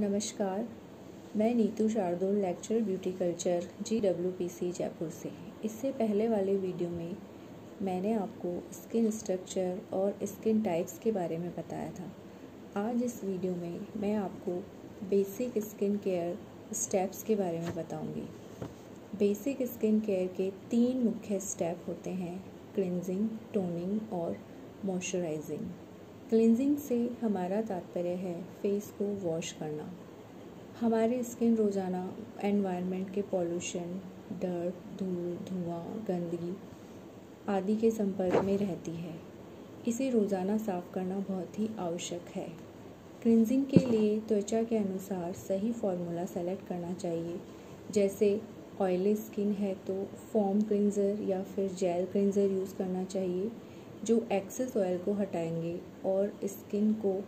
नमस्कार, मैं Neetu Shardul lecture beauty culture G W P C Jaipur से इससे पहले वाले वीडियो में मैंने आपको स्किन स्ट्रक्चर और स्किन टाइप्स के बारे में बताया था। आज इस वीडियो में मैं आपको बेसिक स्किन केयर स्टेप्स के बारे में बताऊँगी। बेसिक स्किन केयर के तीन मुख्य स्टेप होते हैं क्लिनजिंग टोनिंग और मॉइस्चराइजिंग क्लिनजिंग से हमारा तात्पर्य है फेस को वॉश करना। हमारी स्किन रोज़ाना एनवायरनमेंट के पॉल्यूशन डर्ट धूल, धुआँ, गंदगी आदि के संपर्क में रहती है। इसे रोज़ाना साफ़ करना बहुत ही आवश्यक है। क्लिनजिंग के लिए त्वचा के अनुसार सही फॉर्मूला सेलेक्ट करना चाहिए। जैसे ऑयली स्किन है तो फॉर्म क्लिनज़र या फिर जेल क्लिनज़र यूज़ करना चाहिए। जो एक्सेस ऑयल को हटाएँगे और स्किन को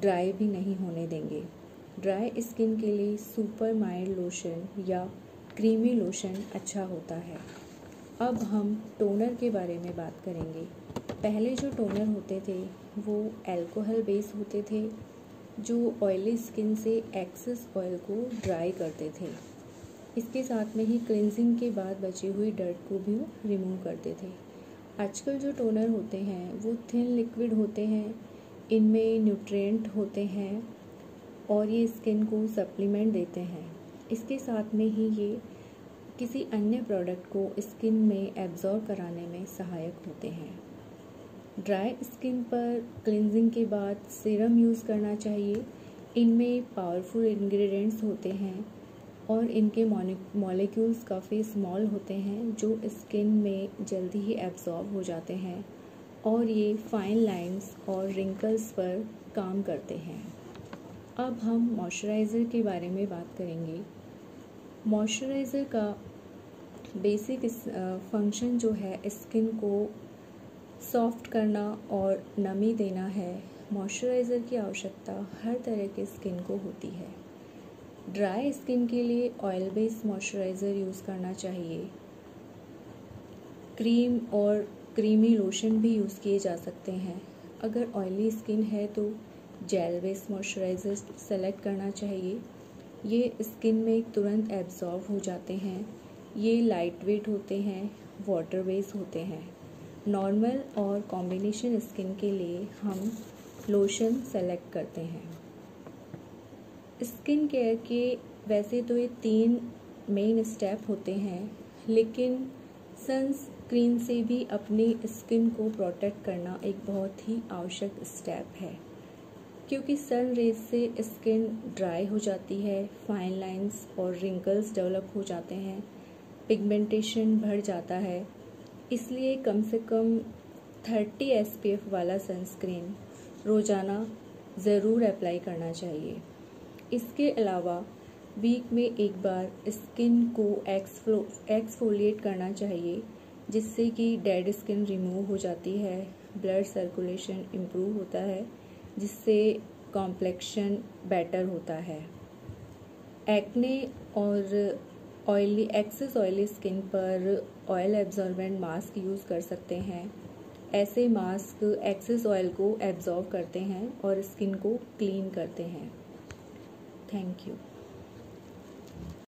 ड्राई भी नहीं होने देंगे। ड्राई स्किन के लिए सुपर माइल्ड लोशन या क्रीमी लोशन अच्छा होता है। अब हम टोनर के बारे में बात करेंगे। पहले जो टोनर होते थे, वो अल्कोहल बेस होते थे, जो ऑयली स्किन से एक्सेस ऑयल को ड्राई करते थे। इसके साथ में ही क्लिनजिंग के बाद बची हुई डर्ट को भी रिमूव करते थे। आजकल जो टोनर होते हैं, वो थिन लिक्विड होते हैं, इनमें न्यूट्रिएंट होते हैं और ये स्किन को सप्लीमेंट देते हैं। इसके साथ में ही ये किसी अन्य प्रोडक्ट को स्किन में एब्जॉर्ब कराने में सहायक होते हैं। ड्राई स्किन पर क्लिनजिंग के बाद सीरम यूज़ करना चाहिए। इनमें पावरफुल इंग्रेडिएंट्स होते हैं। और इनके मॉलिक्यूल्स काफ़ी स्मॉल होते हैं, जो स्किन में जल्दी ही एब्जॉर्ब हो जाते हैं और ये फाइन लाइंस और रिंकल्स पर काम करते हैं। अब हम मॉइस्चराइज़र के बारे में बात करेंगे। मॉइस्चराइज़र का बेसिक फ़ंक्शन जो है स्किन को सॉफ्ट करना और नमी देना है। मॉइस्चराइज़र की आवश्यकता हर तरह के स्किन को होती है। ड्राई स्किन के लिए ऑयल बेस्ड मॉइस्चराइज़र यूज़ करना चाहिए। क्रीम और क्रीमी लोशन भी यूज़ किए जा सकते हैं। अगर ऑयली स्किन है तो जेल बेस्ड मॉइस्चराइज़र सेलेक्ट करना चाहिए। ये स्किन में तुरंत एब्जॉर्व हो जाते हैं। ये लाइट वेट होते हैं वाटर बेस होते हैं। नॉर्मल और कॉम्बिनेशन स्किन के लिए हम लोशन सेलेक्ट करते हैं। स्किन केयर के वैसे तो ये तीन मेन स्टेप होते हैं, लेकिन सनस्क्रीन से भी अपनी स्किन को प्रोटेक्ट करना एक बहुत ही आवश्यक स्टेप है, क्योंकि सन रेज से स्किन ड्राई हो जाती है फाइन लाइंस और रिंकल्स डेवलप हो जाते हैं पिगमेंटेशन बढ़ जाता है, इसलिए कम से कम 30 एस वाला सनस्क्रीन रोज़ाना ज़रूर अप्लाई करना चाहिए। इसके अलावा, वीक में एक बार स्किन को एक्सफ्लो एक्सफोलिएट करना चाहिए, जिससे कि डेड स्किन रिमूव हो जाती है, ब्लड सर्कुलेशन इम्प्रूव होता है, जिससे कॉम्प्लेक्शन बेटर होता है। एक्ने और ऑयली, एक्सेस ऑयली स्किन पर ऑयल एब्जॉर्बेंट मास्क यूज़ कर सकते हैं। ऐसे मास्क एक्सेस ऑयल को एब्जॉर्ब करते हैं और स्किन को क्लीन करते हैं। Thank you